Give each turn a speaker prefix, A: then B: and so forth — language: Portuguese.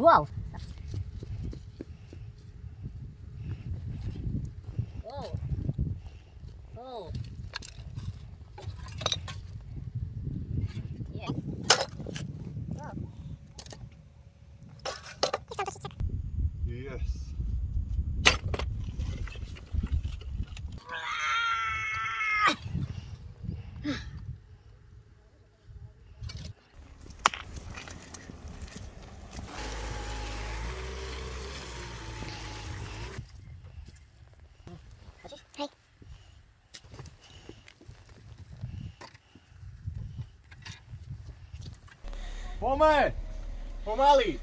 A: Wow.
B: Pomé! Pomaly!